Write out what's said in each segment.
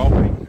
rolling.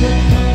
the